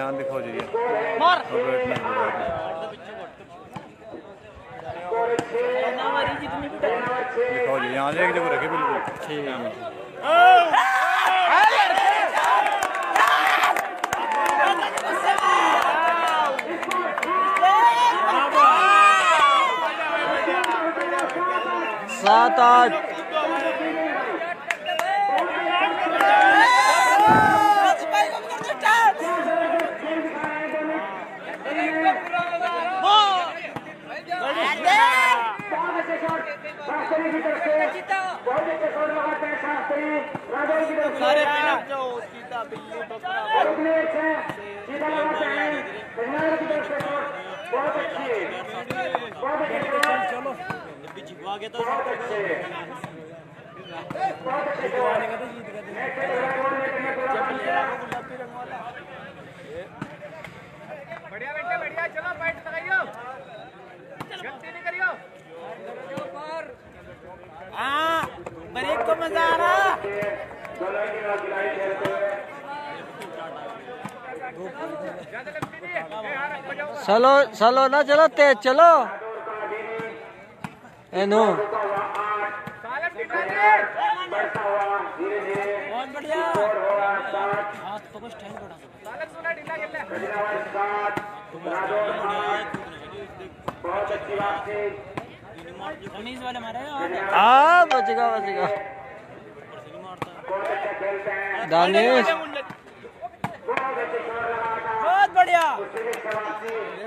आन दिखाओ जी मार दिखाओ जी यहाँ एक जगह रखे बिल्कुल ठीक है सात आठ सारे पिनअप जो सीता बिल्ली बकरा। बढ़िया बेटे बढ़िया चलो फाइट लगाइयो गलती नहीं करियो हाँ ब्रेक को मज़ा आ रहा ज़्यादा लगती नहीं है ए, हाँ, रख बजाओ चलो चलो ना चलो तेज चलो। ए नो। सालन टिका बहुत बढ़िया हाथ पकड़ स्टैंड थोड़ा सालन सुना ढीला गिल्ला कमीज वाले मारे हाँ बचेगा बचेगा दानिश बहुत बढ़िया।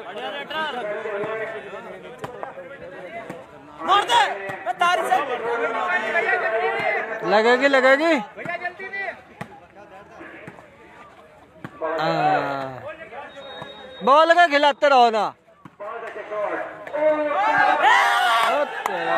बढ़िया रेटर मार दे। तारी से लगेगी लगेगी। भैया जल्दी नहीं। बॉल का खिलाते रहो ना। ओ तेरा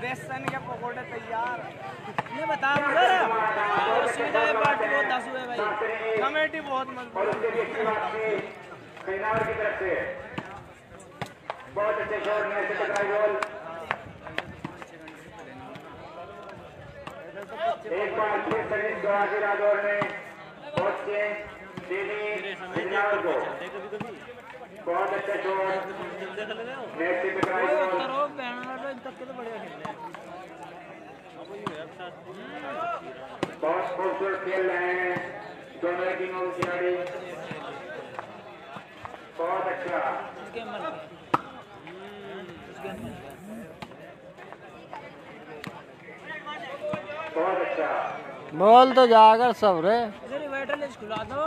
बेसन के पकौड़े तैयार ये बता सीधा पार्टी बहुत दस हुए भाई कमेटी बहुत मज़बूत अच्छी अच्छे में एक बार फिर राठौर ने बहुत चेंज दे दी सेनावर को बहुत अच्छा शॉट नेट से टकराई बॉल करो। बहन वालों इन तक के तो बढ़िया खेल बहुत खूबसूरत खेल रहे हैं। दोनों टीमों के खिलाड़ी। बहुत अच्छा। गेम बहुत अच्छा। बॉल तो जाकर सब रे। इधर इन्वर्टर ले खुला दो।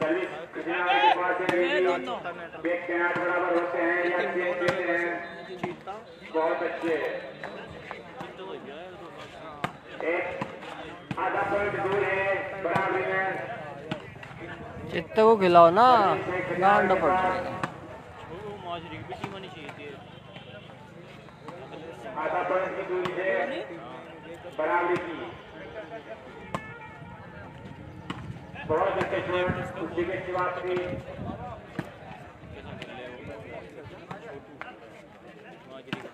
सर्विस कृष्णा के पास है बैक के आठ बराबर होते हैं या चेक देते हैं बहुत अच्छे एक आधा पॉइंट दूर है बराबरी में चित्ते को खिलाओ ना गांड पड़ आधा पॉइंट की दूरी से बराबरी की। बहुत अच्छे शॉट उसी के शिवासी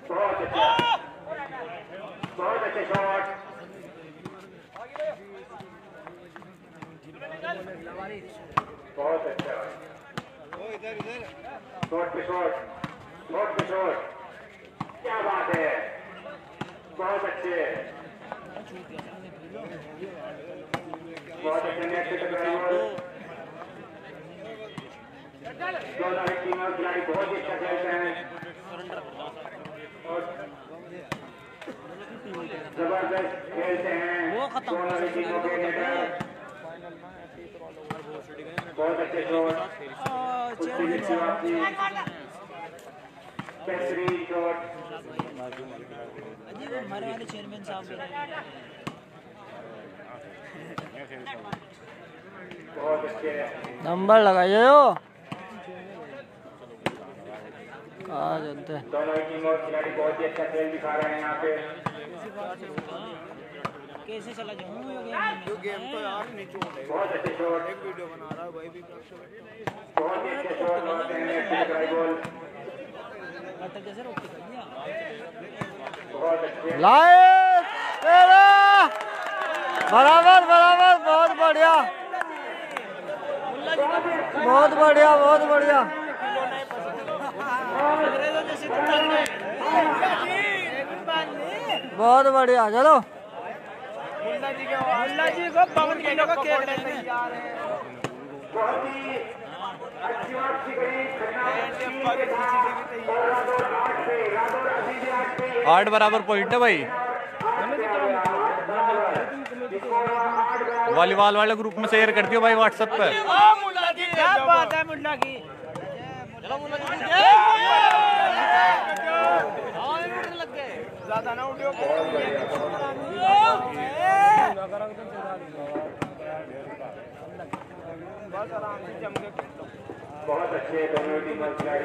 बहुत अच्छा बहुत अच्छे शॉट बहुत अच्छा शॉट पे शॉट शॉट पे शॉट क्या बात है बहुत अच्छे दोनों टीमों खिलाड़ी बहुत ही अच्छा खेलते हैं और ज़बरदस्त खेलते हैं दोनों ही टीमों के नेटर बहुत अच्छे शॉट बेहतरीन शॉट अजी वो हमारे वाले चेयरमैन साहब भी रहे बहुत अच्छे नंबर लगाइए हो कहा चलते कैसे चला जाऊँ तेरा बराबर बराबर, बहुत बढ़िया। बहुत बढ़िया बहुत बढ़िया। बहुत बढ़िया, चलो। आठ बराबर पॉइंट है भाई। वॉलीबॉल वाले ग्रुप में शेयर कर दियो भाई व्हाट्सएप पे। क्या बात है मुल्ला की? ज़्यादा ना उठियो बहुत अच्छे दोनों टीमों के खिलाड़ी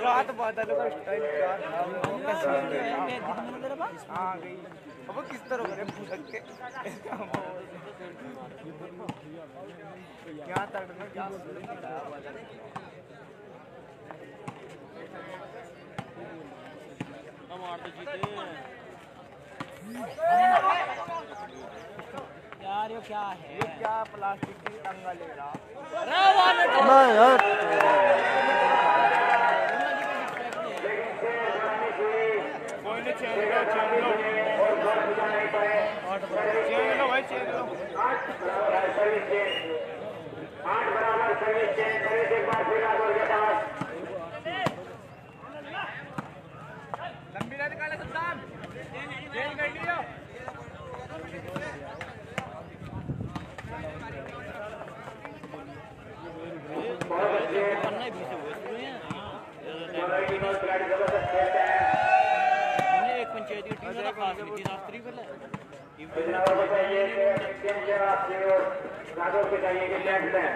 रात बादल का स्टाइल अब किस तरह करे फुसक के यहाँ तक में क्या यार ये क्या है? ये क्या प्लास्टिक की टंगा ले रहा? यार आठ बराबर सर्विस चेंज फिर रादौर के पास लंबी ना निकाले सुल्तान चेंज कर लियो बहुत अच्छे दोनों ही टीमों के खिलाड़ी ज़बरदस्त खेलते हैं एक पंचायती टीम का खास नहीं थी शास्त्री पहले बिजनौर को चाहिए कि एक्सचेंज के आपसे और रादौर को चाहिए कि नेक्स्ट है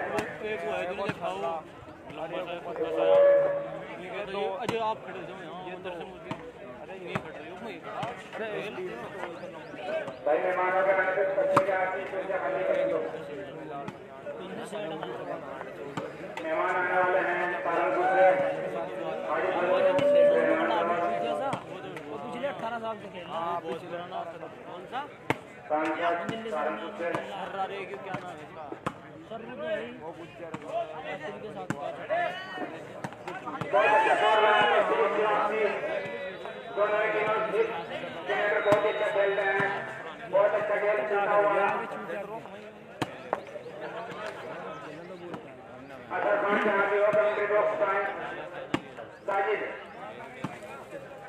एक वो है। जिन्होंने खाओ लंबा सा पतला सा तो अजय आप मेहमानों आने वाले हैं पालनपुर से आगे बढ़ो जैसा वो पिछले अठारह साल से खेल रहा कौन सा सांसद पालनपुर से? क्या नाम है इसका सर भाई वो गुज्जर के साथ अच्छा बनाते हैं श्री शिवासी दोनों टीमों इस जनरेटर बहुत अच्छा खेल रहे हैं। बहुत अच्छा खेल चलता हुआ अगर पाँच आगे हो commentary box time Sajid Sajid और अगर पाँच दिन कमेंट्री बॉक्स साजिद भाई एक बार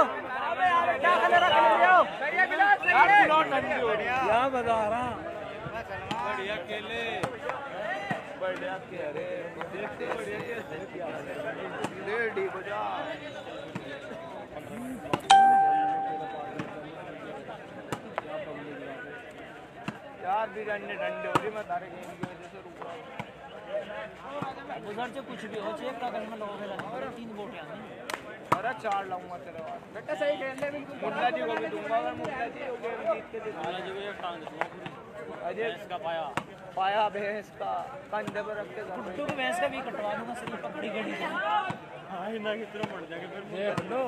क्या बता रहा? बढ़िया खेले बढ़िया रहे देखते बढ़िया बजा। यार भी डंडे डंडे हो रही मैं तारे गेम की वजह से रुक रहा हूँ। उधर से कुछ भी हो चेक का में लोग मेरा तीन बोट चार लाऊँगा तेरे बाद। बेटा सही खेल ले बिल्कुल मुन्ना जी को भी दूँगा अगर जी गेम जीत के एक टांग दूँगा पूरी। अजय। इसका पाया। पाया भैंस का कंधे पर रख के तो भैंस का भी कटवा दूँगा सिर्फ़ पकड़ी गड़ी से हाँ इतना कितना पड़ जाएगा फिर देख लो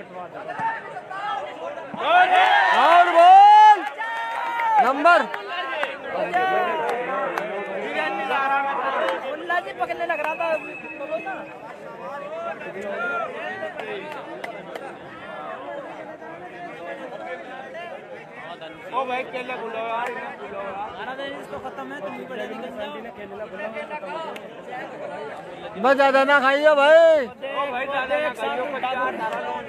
कटवा और बोल। नंबर। जी पकड़ने लग रहा था बोलो ना। ओ भाई केले खुलो यार इन्हें खुलो यार। हमारा दिन इसको खत्म है तुम भी बड़े निकल जाओ बस ज़्यादा ना खाइए भाई। ओ भाई चार नारा लौंड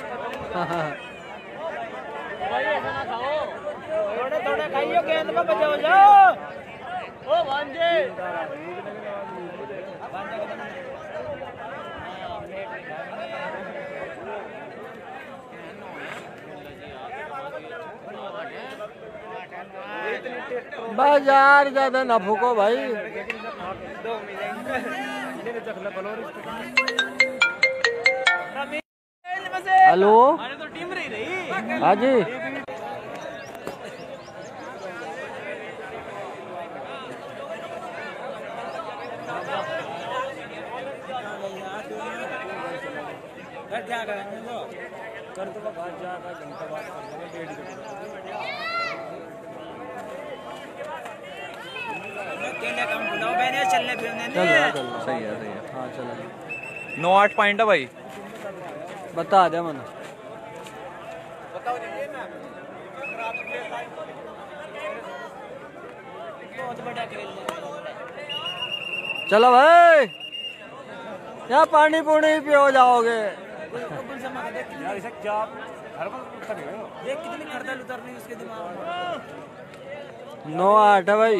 भाई ऐसा ना खाओ थोड़े थोड़े खाइयो गेंद पे बचे हो जाओ। ओ भांजे। बस यार ज़्यादा ना फूको भाई। हेलो? हाँ जी कर तो बाहर जाकर घंटा बात कर लेंगे कम बुलाओ मैंने चलने फिरने चल रहा चल रहा सही है सही है। हाँ चल। नौ आठ पॉइंट है भाई। बता दे मन। चलो भाई। यहाँ पानी पूनी पियो जाओगे। यार इसे क्या हर वक्त देख कितनी खड़दल उतर उसके दिमाग में। नौ आठ है भाई।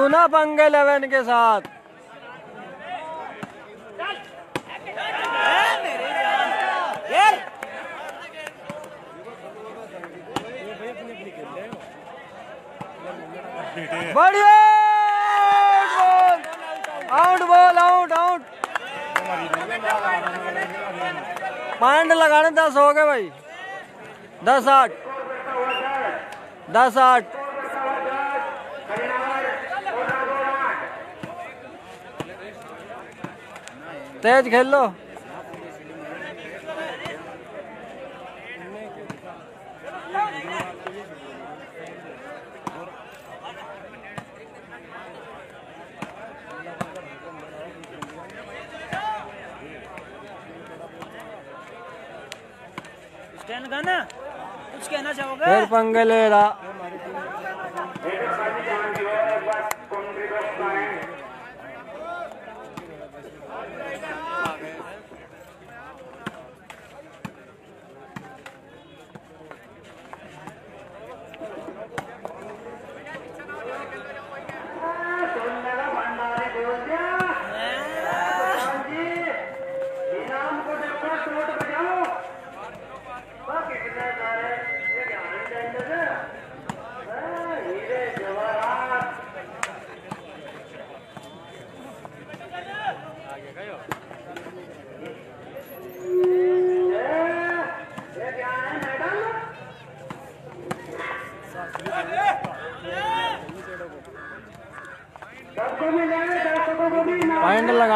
तू ना पंगे लेवन के साथ। बढ़िया! Out ball out out point लगाने दस हो गए भाई। दस आठ। दस आठ। तेज खेल। लो कुछ कहना चाहोगे? पंगे ले रहा।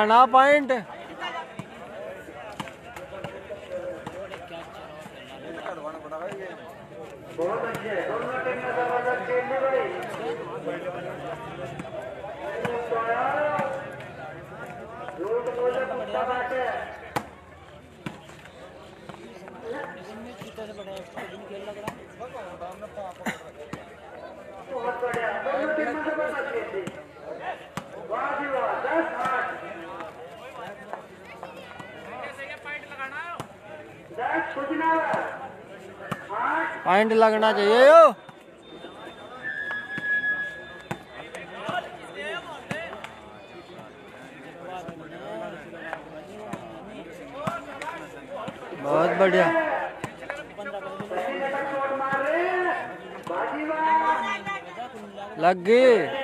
ਘੈਣਾ ਪੁਆਇੰਟ हैंड लगना चाहिए यो। बहुत बढ़िया। लग गई।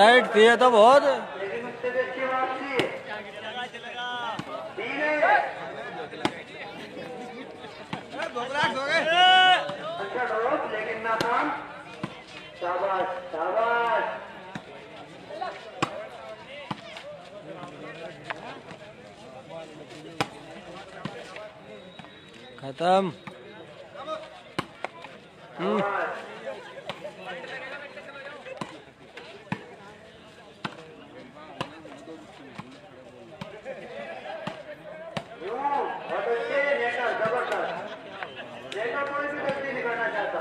साइड थी तो बहुत। खत्म। हम्म। मैं तो कोई भी गलती दिखाना चाहता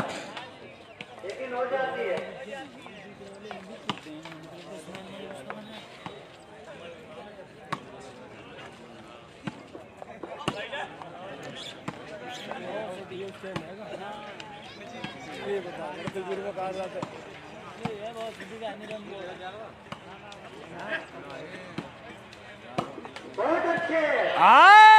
लेकिन हो जाती है। बहुत अच्छे। हाँ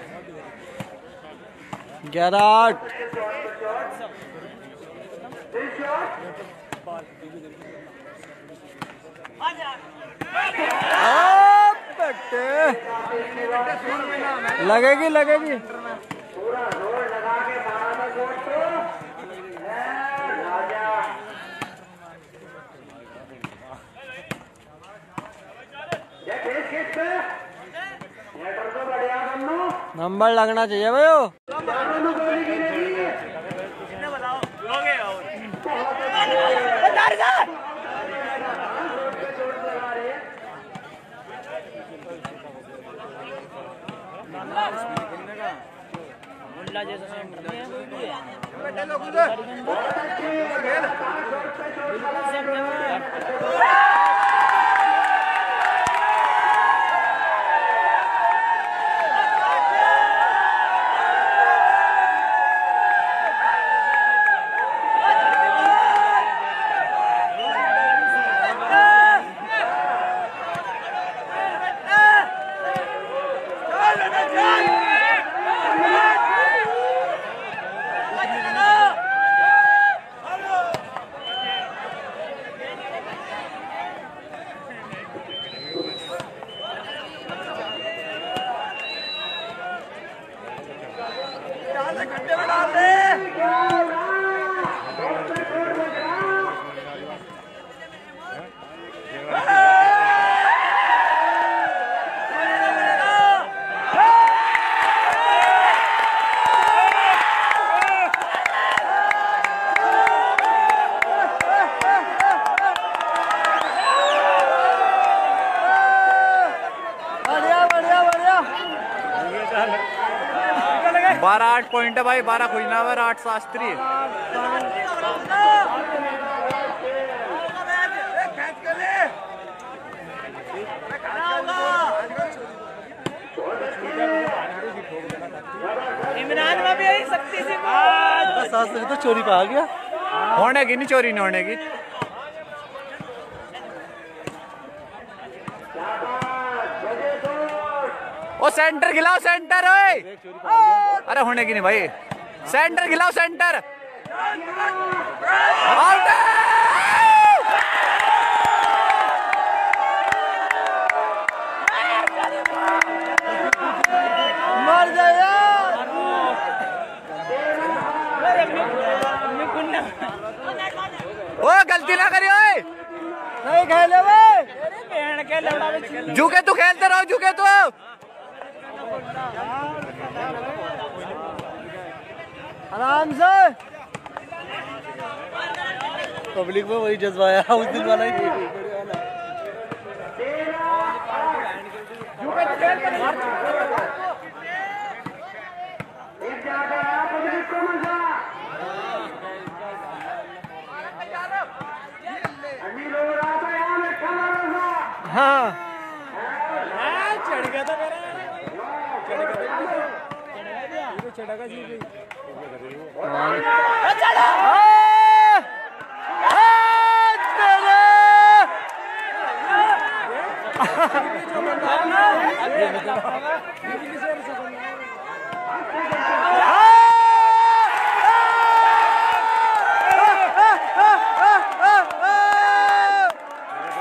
पूरा लगेगी लगेगी मारा था ज़ोर तो है, राजा ये किस किस पे नेटर तो बढ़िया बन्नू नंबर लगना चाहिए भाई मुल्ला जैसा सेंटर नहीं है कोई भी बढ़िया बढ़िया बढ़िया बारह आठ पॉइंट है भाई बारह खुजनावर आठ शास्त्री। इमरान में भी यही शक्ति से तो चोरी पे आ गया। होने की नहीं चोरी नहीं होने की। सेंटर खिलाओ सेंटर ओए। अरे होने की नहीं भाई। सेंटर खिलाओ सेंटर आउट मर जा ओ गलती ना करियो नहीं खेले झुके तू खेलते रहो झुके तू। आराम से। पब्लिक में वही जज्बा आया उस दिन वाला ही एक जाकर आया पब्लिक को मज़ा अनिल हो रहा था यहाँ में खड़ा रहा हाँ आ! आ, तेरे!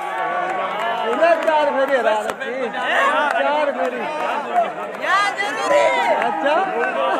पूरे चार फेरी हरा रखी चार फेरी अच्छा पेड़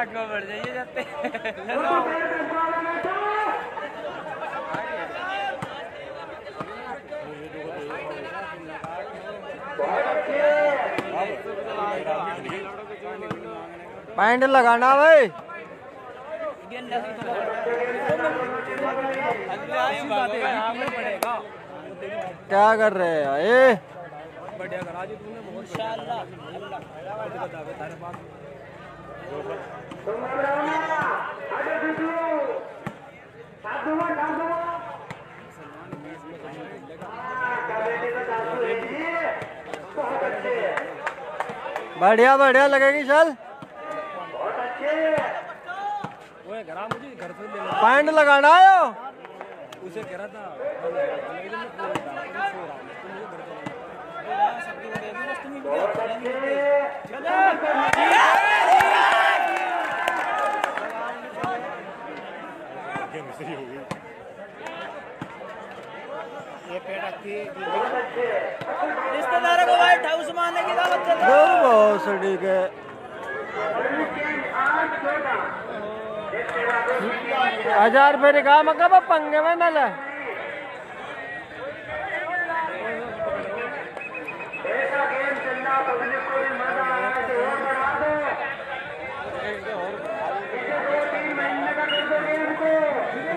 मार बढ़ जाइए जाते पैंट लगाना भाई। क्या कर रहे हैं ये बढ़िया करा जी तूने बहुत इंशाल्लाह बढ़िया बढ़िया लगेगी चल। पैंट लगाना आयो उसे कह रहा था बहुत अच्छे बहुत अच्छे रिश्तेदारों को वाइट हाउस में आने की दावत चल रही है। बहुत सड़ी के हज़ार रुपये का मका पंगे में न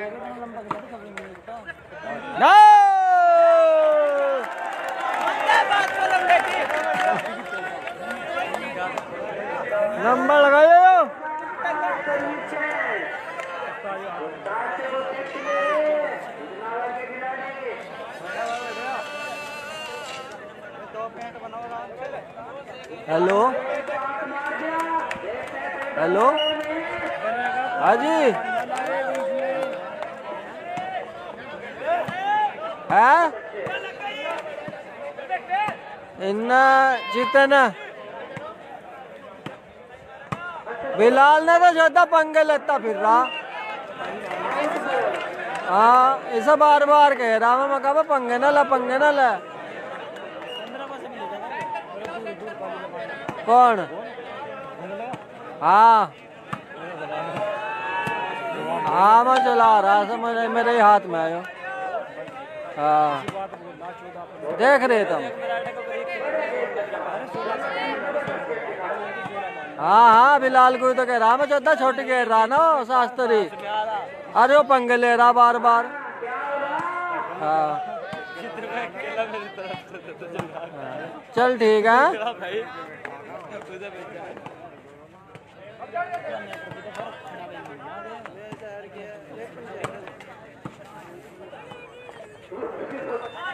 No! नंबर लगाओ हेलो? हेलो है इन्ना चितन बिलाल ने तो ज़्यादा पंगे लेता फिर रहा हाँ इसे बार बार कह रहा मैं मैं पंगे ना ला, पंगे ना ला। कौन? हाँ। हाँ मैं चला रहा था मेरे हाथ में आयो। हाँ। देख रहे तुम। हाँ हाँ बिलाल ही तो कह रहा, मैं चौथा छोटी कह रहा ना, शास्त्री। अरे वो पंगे ले रहा बार बार। हाँ। चल ठीक है। बहुत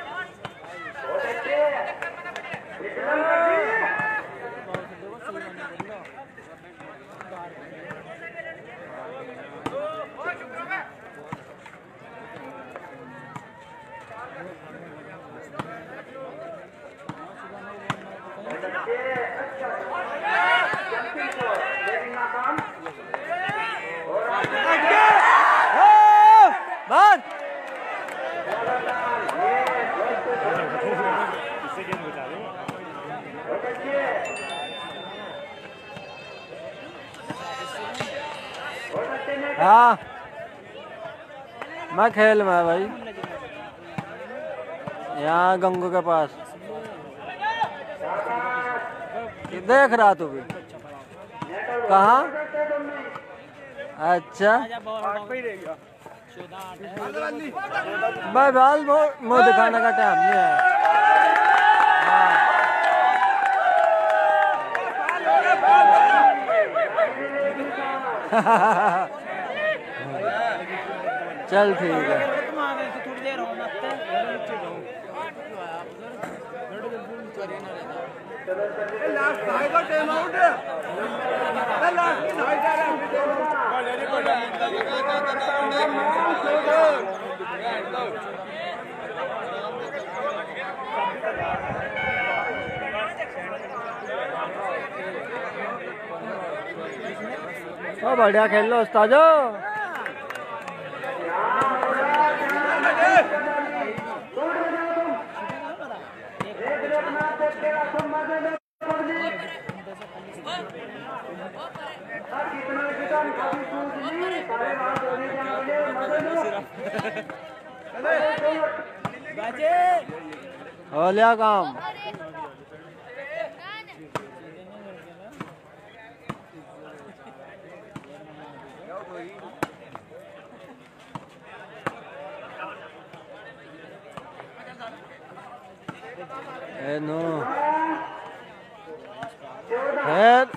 कहाँ खेल में भाई? यहाँ गंगू के पास। देख रहा तू भी। कहाँ? अच्छा। भाई, बाल मुँह दिखाने का टाइम नहीं है। हाँ। चल ठीक है। बढ़िया खेल लो उस्तादो। लिया काम ए नो। हेड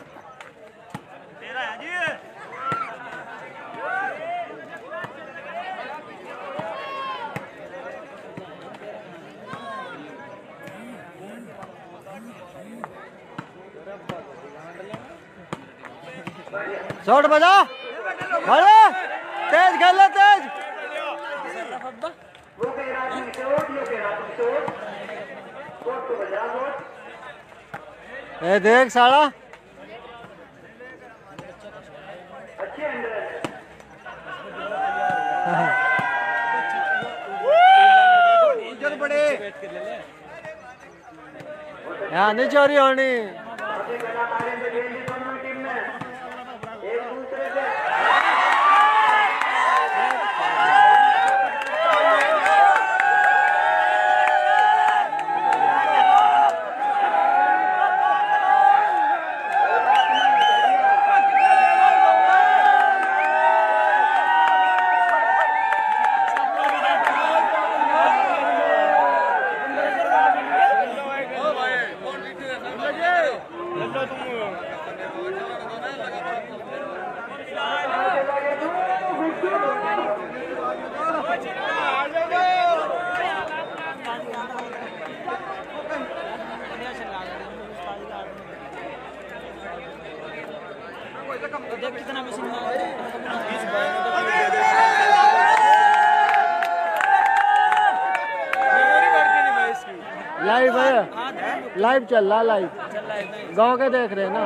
शॉट बजा। बड़े तेज खेल तेज। ए देख साला। यहाँ नहीं चोरी होनी अपने कलाकारों से खेल ली दोनों टीम में एक दूसरे से लाइव है। लाइव चल रहा लाइव। गाँव के देख रहे हैं ना?